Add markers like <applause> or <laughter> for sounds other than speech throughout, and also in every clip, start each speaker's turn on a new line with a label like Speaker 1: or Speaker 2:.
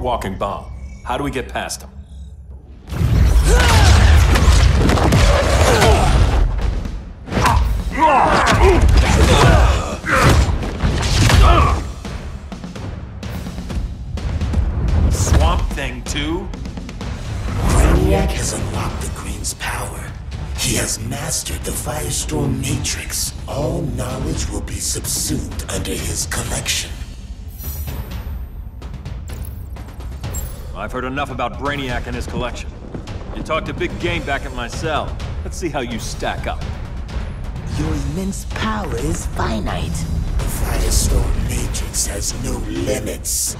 Speaker 1: walking bomb. How do we get past him? Swamp Thing 2?
Speaker 2: Brainiac has unlocked the Green's power. He has mastered the Firestorm Matrix. All knowledge will be subsumed under his collection.
Speaker 1: I've heard enough about Brainiac and his collection. You talked a big game back at my cell. Let's see how you stack up.
Speaker 2: Your immense power is finite. The Firestorm Matrix has no limits.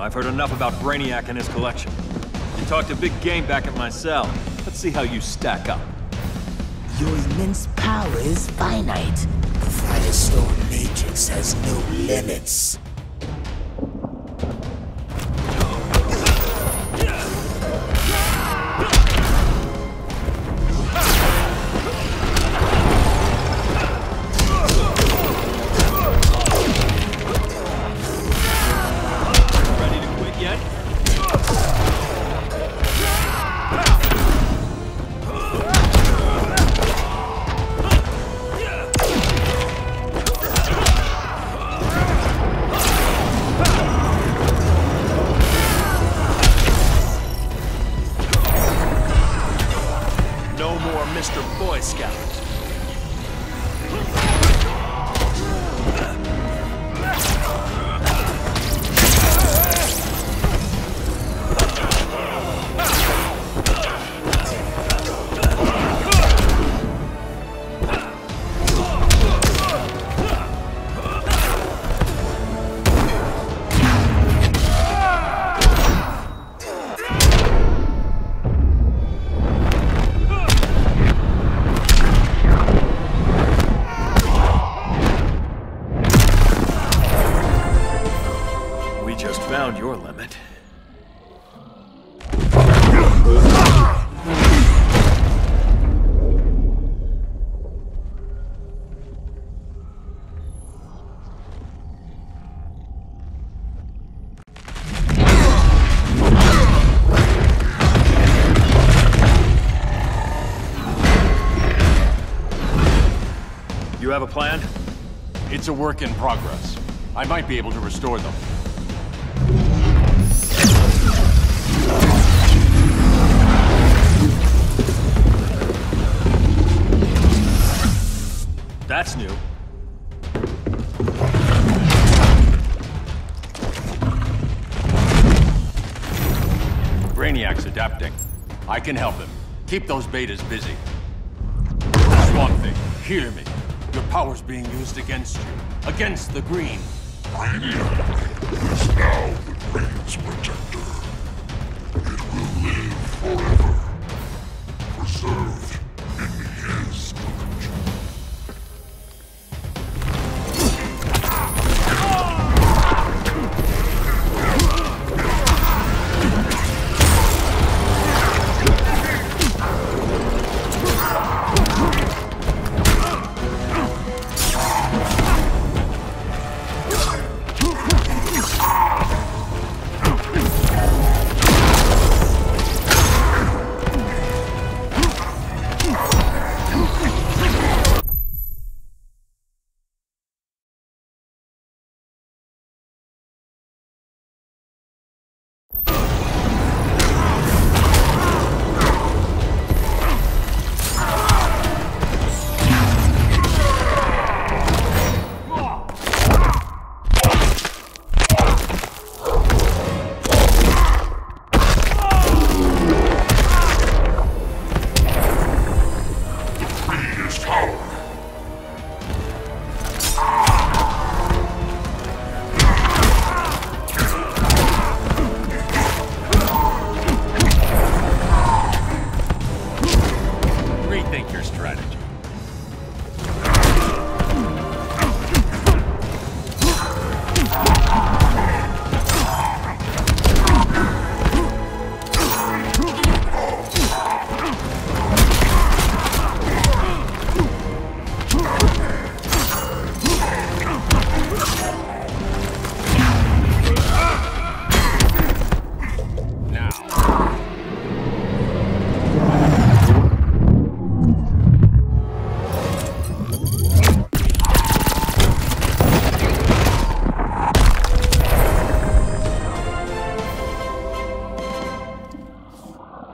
Speaker 1: I've heard enough about Brainiac and his collection. You talked a big game back at my cell. Let's see how you stack up.
Speaker 2: Your immense power is finite. The Firestorm Matrix has no limits.
Speaker 1: have a plan?
Speaker 3: It's a work in progress. I might be able to restore them.
Speaker 1: That's new.
Speaker 3: Brainiac's adapting. I can help him. Keep those betas busy. Swamp Thing, hear me. Your power's being used against you. Against the Green.
Speaker 4: Brainiac is now the Green's protector. It will live forever. Preserved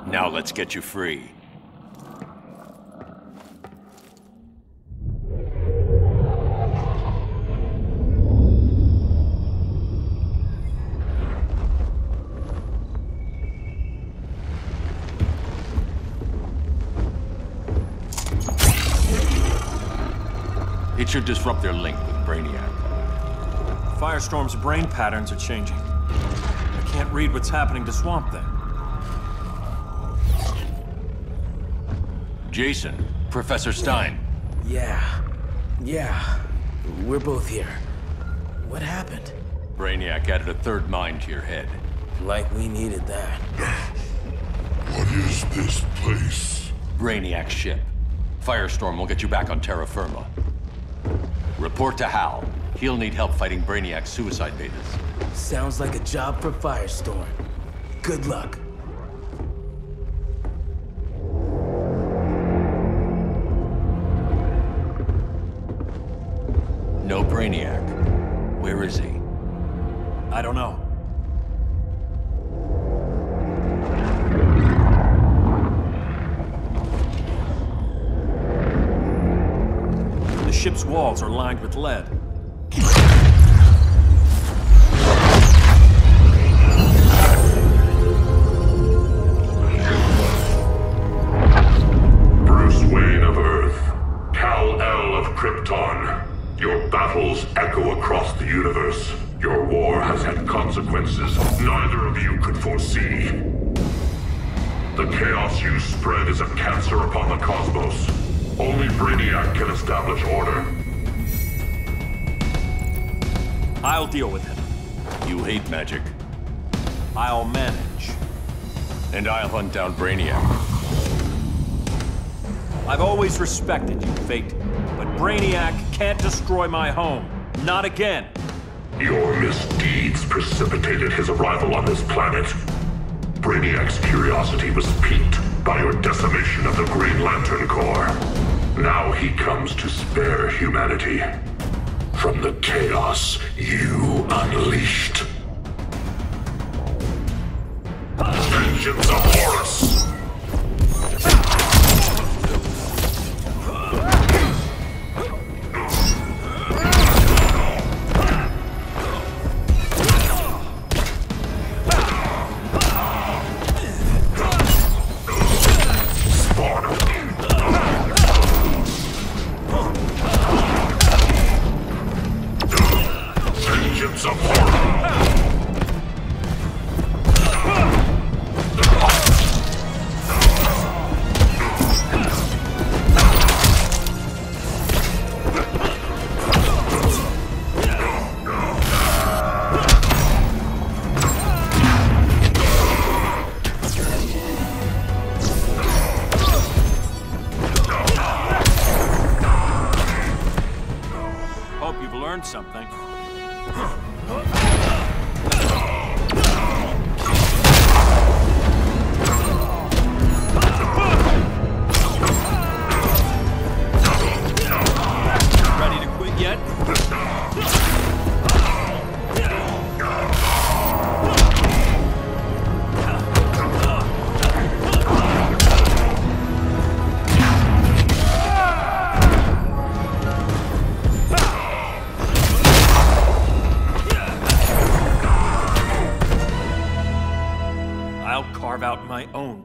Speaker 3: Now let's get you free. It should disrupt their link with Brainiac.
Speaker 1: Firestorm's brain patterns are changing. I can't read what's happening to Swamp Thing.
Speaker 3: Jason, Professor Stein.
Speaker 5: Yeah. Yeah. We're both here. What happened?
Speaker 3: Brainiac added a third mind to your head.
Speaker 5: Like we needed that.
Speaker 4: What is this place?
Speaker 3: Brainiac's ship. Firestorm will get you back on terra firma. Report to Hal. He'll need help fighting Brainiac's suicide betas.
Speaker 5: Sounds like a job for Firestorm. Good luck.
Speaker 3: Brainiac. Where is he?
Speaker 1: I don't know. The ship's walls are lined with lead.
Speaker 4: Brainiac can establish order.
Speaker 1: I'll deal with him.
Speaker 3: You hate magic.
Speaker 1: I'll manage.
Speaker 3: And I'll hunt down Brainiac.
Speaker 1: I've always respected you, Fate, but Brainiac can't destroy my home. Not again.
Speaker 4: Your misdeeds precipitated his arrival on this planet. Brainiac's curiosity was piqued by your decimation of the Green Lantern Corps. Now he comes to spare humanity from the chaos you unleashed.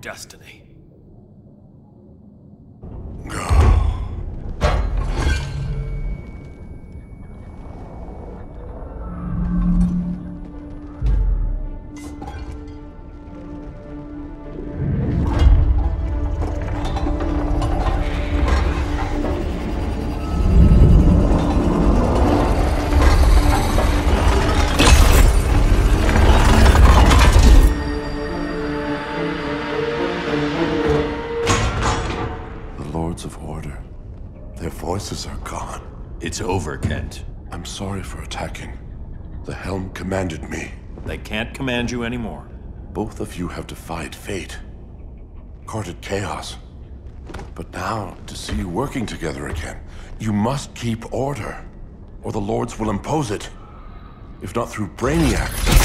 Speaker 1: Destiny.
Speaker 3: Over, Kent.
Speaker 6: I'm sorry for attacking. The Helm commanded me.
Speaker 1: They can't command you anymore.
Speaker 6: Both of you have defied fate, courted chaos. But now, to see you working together again, you must keep order, or the Lords will impose it. If not through Brainiac.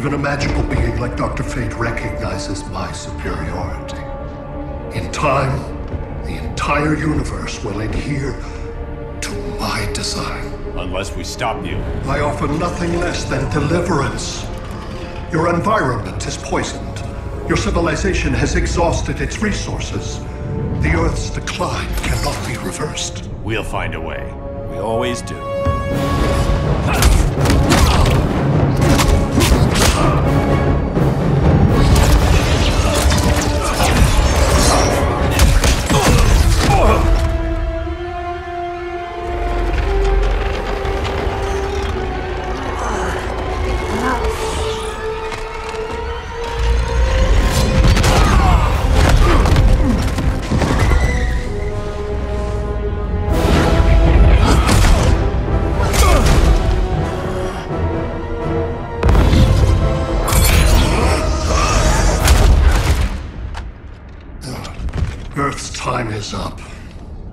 Speaker 7: Even a magical being like Dr. Fate recognizes my superiority. In time, the entire universe will adhere to my design.
Speaker 3: Unless we stop you.
Speaker 7: I offer nothing less than deliverance. Your environment is poisoned. Your civilization has exhausted its resources. The Earth's decline cannot be reversed.
Speaker 3: We'll find a way.
Speaker 1: We always do.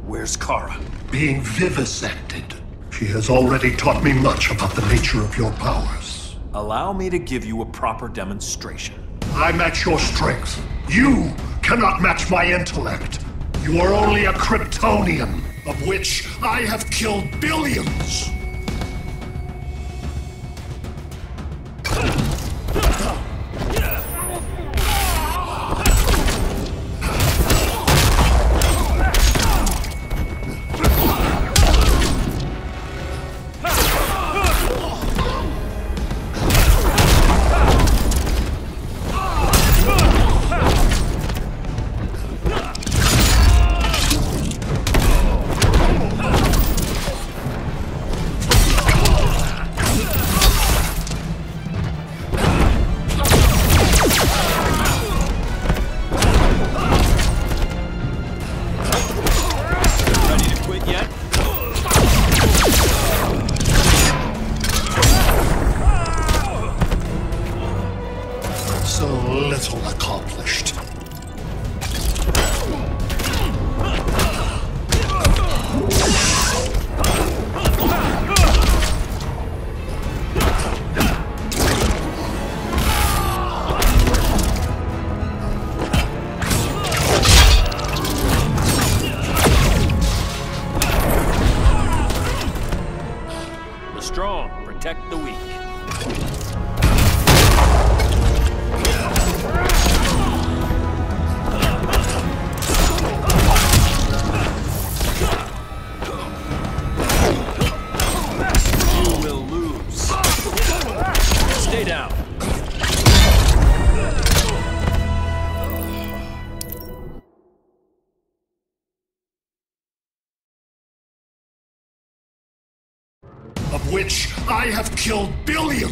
Speaker 1: Where's Kara?
Speaker 7: Being vivisected. She has already taught me much about the nature of your powers.
Speaker 1: Allow me to give you a proper demonstration.
Speaker 7: I match your strength. You cannot match my intellect. You are only a Kryptonian, of which I have killed billions. Have killed billions.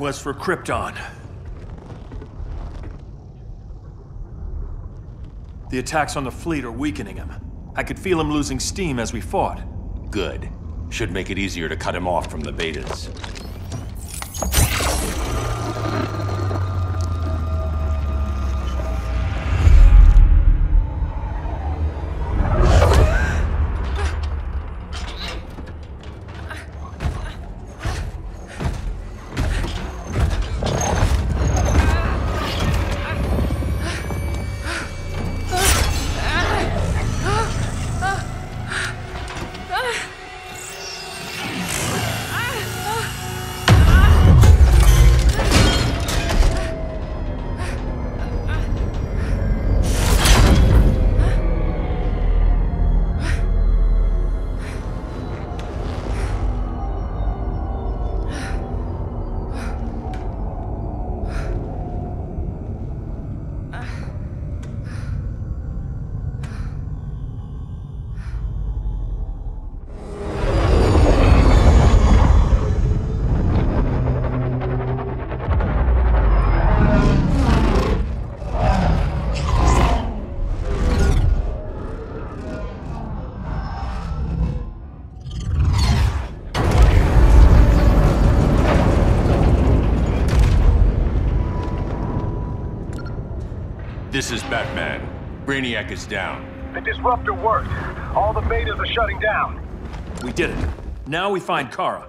Speaker 1: Was for Krypton. The attacks on the fleet are weakening him. I could feel him losing steam as we fought.
Speaker 3: Good. Should make it easier to cut him off from the betas. This is Batman. Brainiac is down.
Speaker 8: The disruptor worked. All the betas are shutting down.
Speaker 1: We did it. Now we find Kara.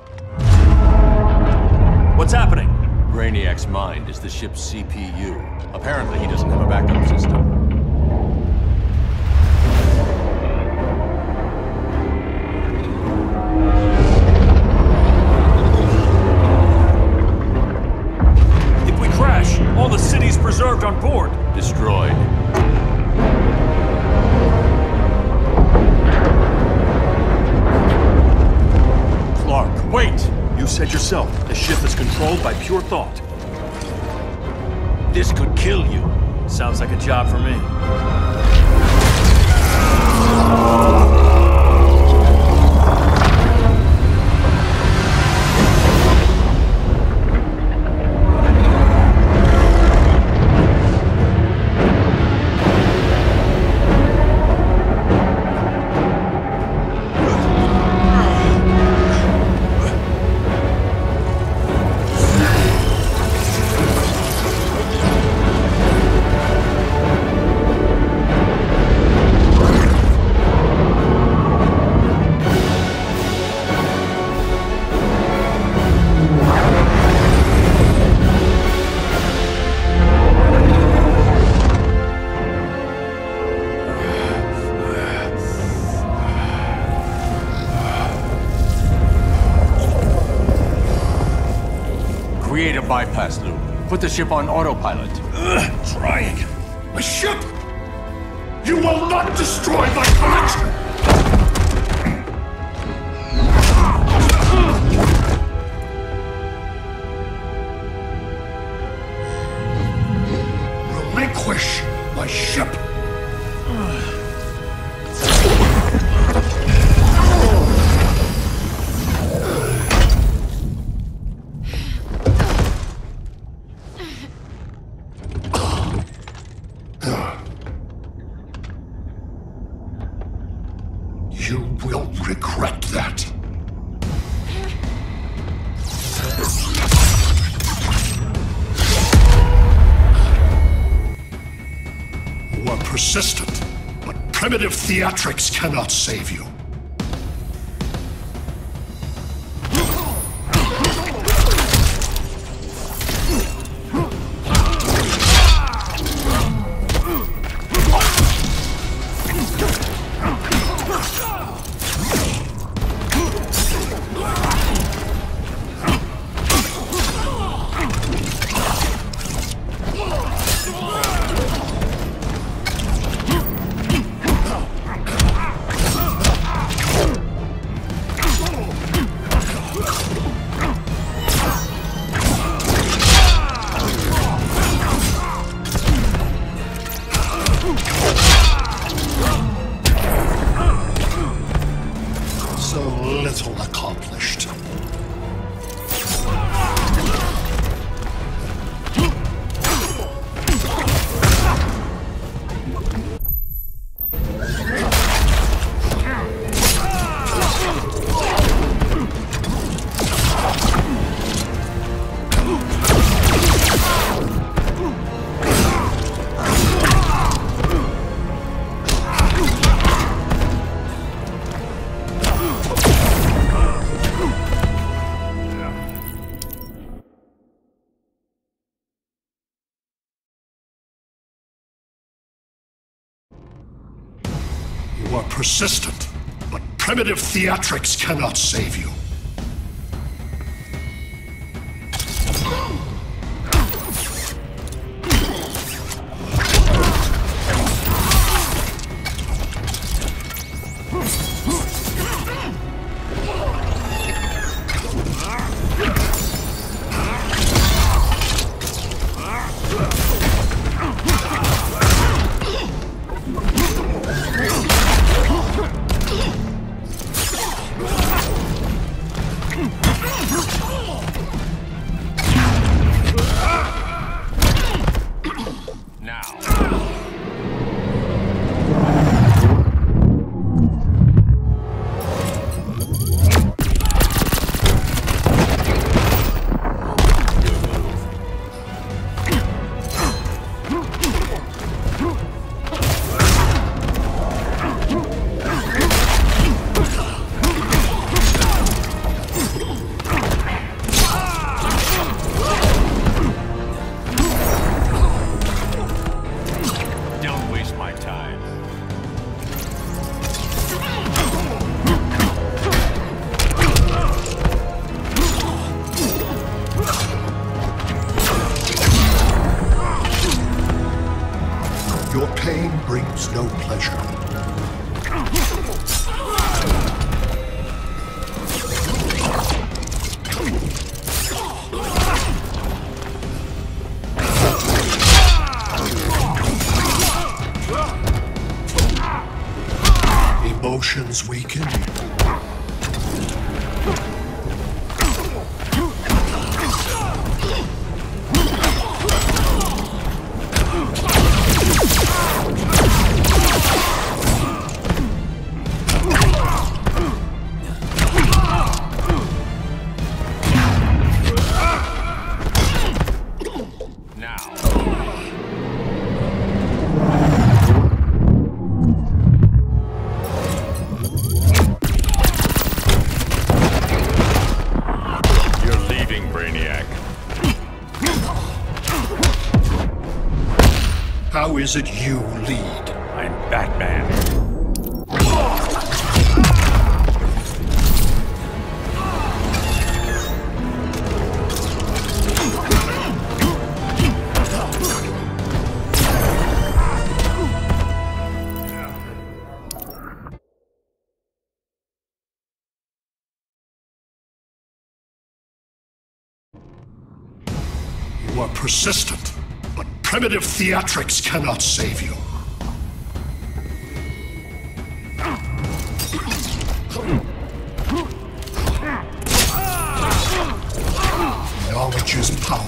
Speaker 1: What's happening?
Speaker 3: Brainiac's mind is the ship's CPU. Apparently, he doesn't have a backup system.
Speaker 1: You yourself, the ship is controlled by pure thought.
Speaker 3: This could kill you.
Speaker 1: Sounds like a job for me.
Speaker 3: Put the ship on autopilot.
Speaker 6: Trying.
Speaker 7: My ship! You will not destroy my collection! Relinquish my ship! Theatrics cannot save you. Persistent, but primitive theatrics cannot save you. Emotions weaken?
Speaker 3: Now.
Speaker 7: Is it you lead?
Speaker 9: I'm Batman.
Speaker 7: You are persistent, primitive theatrics cannot save you. Knowledge is power.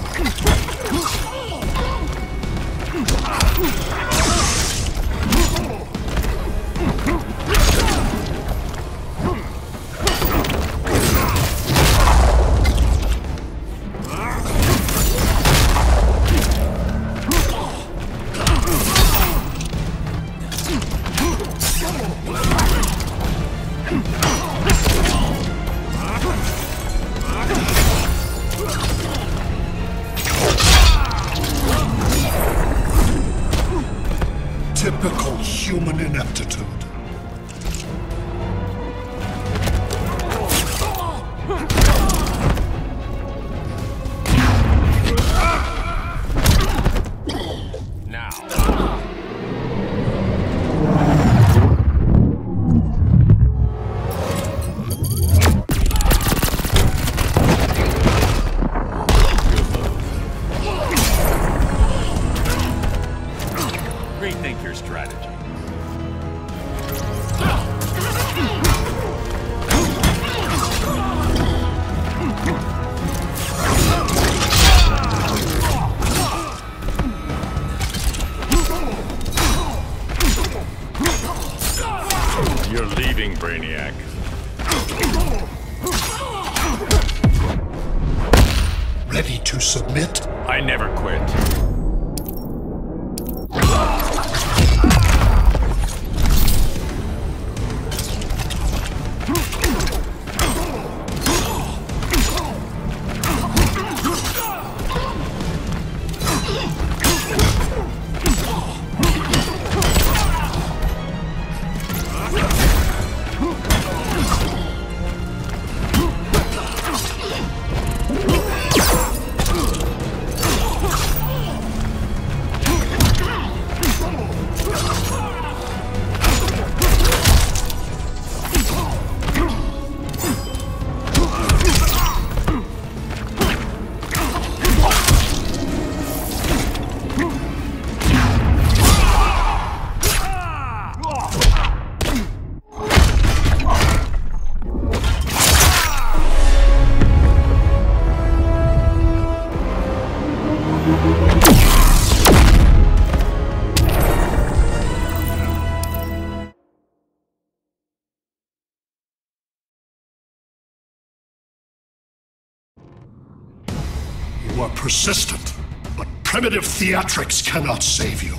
Speaker 7: Persistent, but primitive theatrics cannot save you.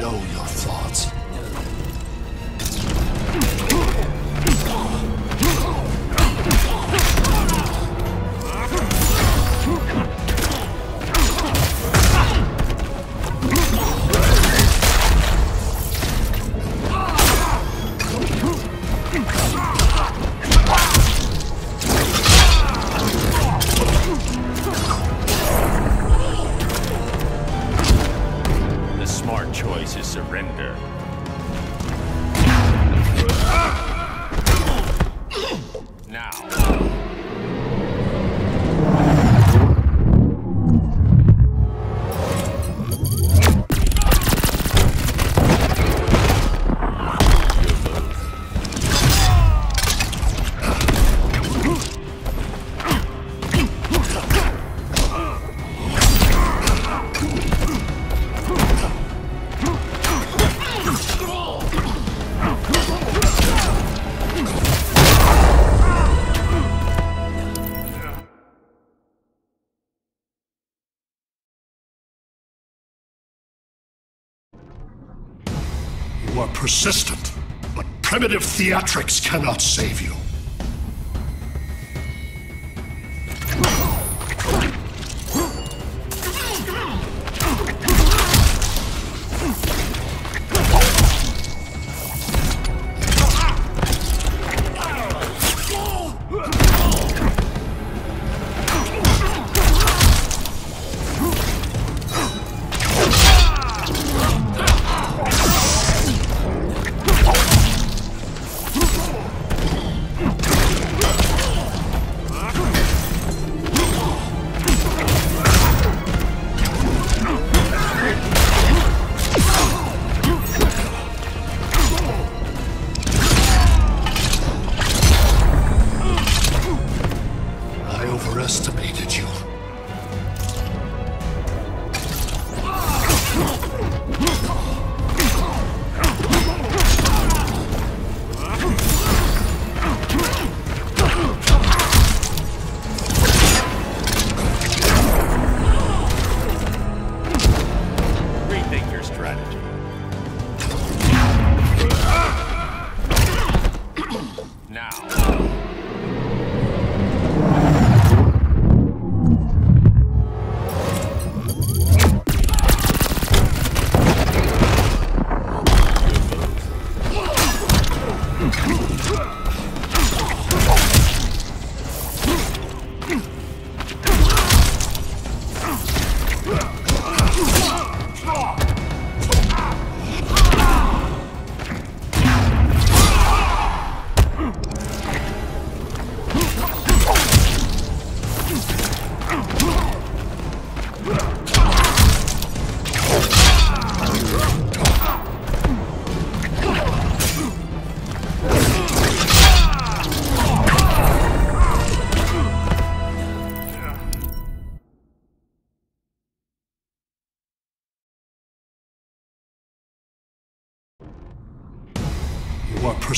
Speaker 7: know your thoughts. Are persistent, but primitive theatrics cannot save you.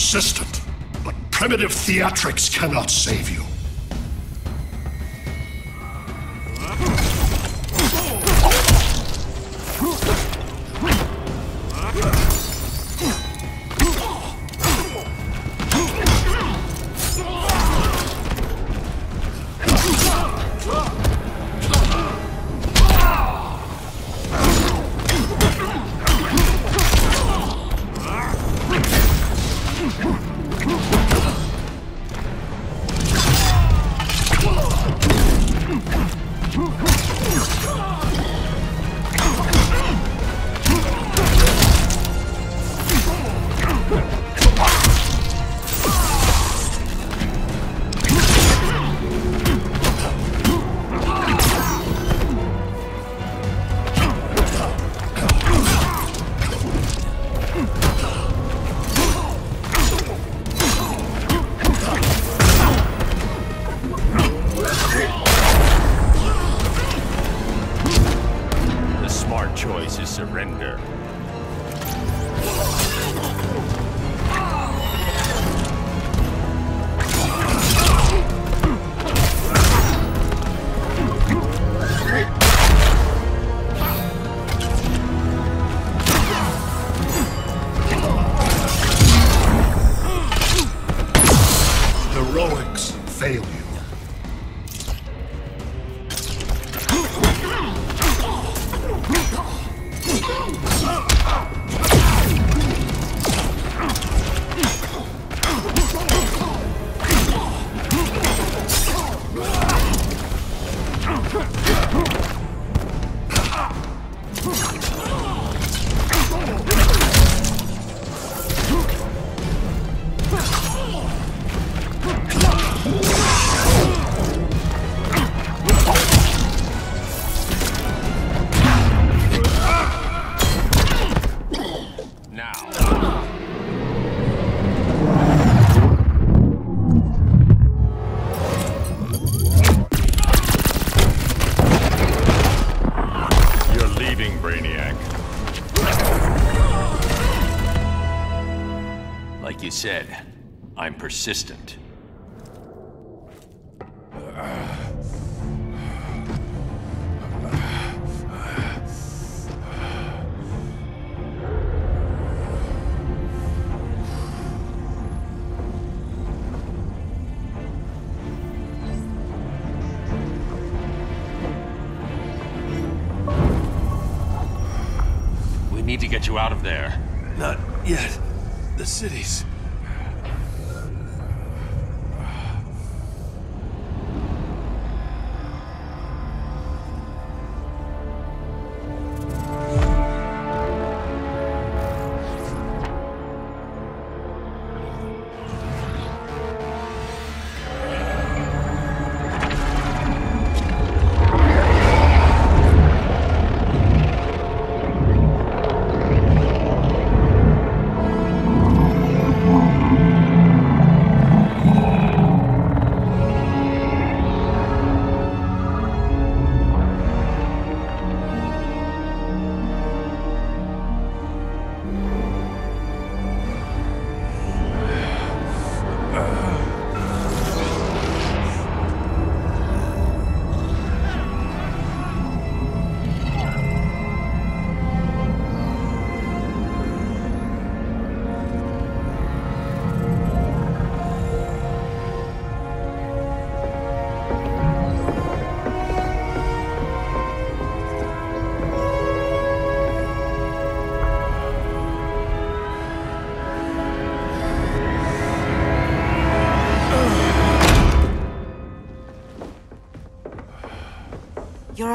Speaker 7: Persistent, but primitive theatrics cannot save you. Heroics fail
Speaker 9: need to
Speaker 3: get you out of there.
Speaker 1: Not yet. The cities.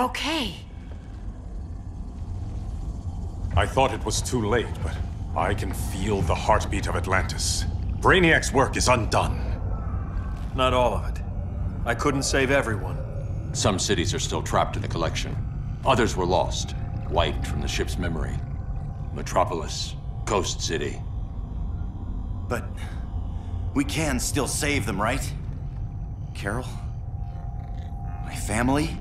Speaker 10: Okay.
Speaker 11: I thought it was too late, but I can feel the heartbeat of Atlantis. Brainiac's work is undone.
Speaker 1: Not all of it. I couldn't save everyone.
Speaker 3: Some cities are still trapped in the collection. Others were lost, wiped from the ship's memory. Metropolis, Coast City.
Speaker 12: But we can still save them, right? Carol? My family?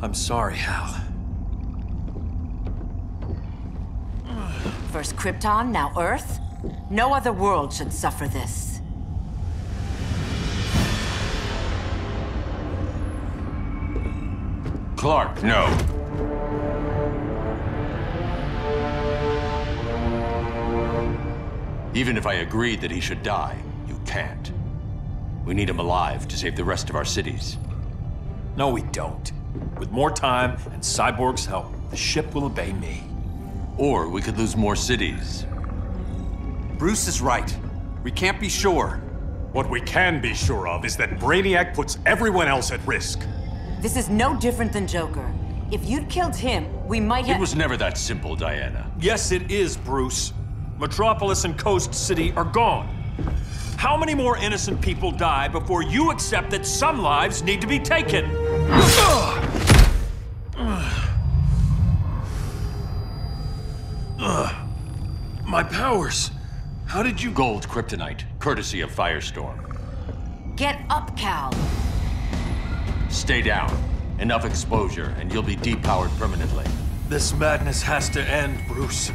Speaker 1: I'm sorry, Hal.
Speaker 10: First Krypton, now Earth? No other world should suffer this.
Speaker 3: Clark, no. Even if I agreed that he should die, you can't. We need him alive to save the rest of our cities.
Speaker 1: No, we don't. With more time and Cyborg's help, the ship will obey me.
Speaker 3: Or we could lose more cities.
Speaker 12: Bruce is right. We can't be sure.
Speaker 11: What we can be sure of is that Brainiac puts everyone else at risk.
Speaker 10: This is no different than Joker. If you'd killed him, we might have-
Speaker 3: It was never that simple, Diana.
Speaker 1: Yes, it is, Bruce. Metropolis and Coast City are gone. How many more innocent people die before you accept that some lives need to be taken? <laughs> My powers. How did you...
Speaker 3: Gold kryptonite, courtesy of Firestorm.
Speaker 10: Get up, Kal.
Speaker 3: Stay down. Enough exposure, and you'll be depowered permanently.
Speaker 1: This madness has to end, Bruce.